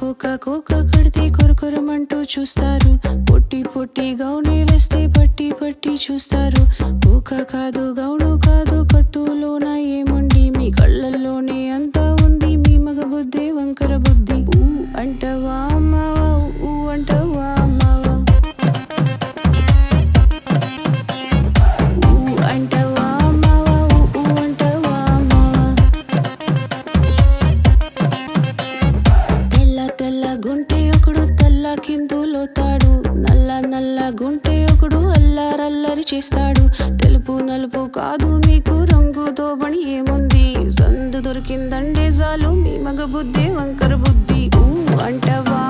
కుక్క కుక్క కడితే కొరకొరమంటూ చూస్తారు. పొట్టి పొట్టి గౌని వేస్తే పట్టి పట్టి చూస్తారు. కుక్క కాదు గౌను కాదు పట్టులోన ఏముండి మీ కళ్ళల్లోనే అంతా ఉంది. మీ మగ బుద్ధి వంకర బుద్ధి. అంటవా? గుంటే ఒకడు అల్లారల్లరి చేస్తాడు. తెలుపు నలుపు కాదు మీకు రంగుతో పని ఏముంది? సందు దొరికిందండే చాలు మీ మగ బుద్ధి వంకర బుద్ధి. ఊ అంటవా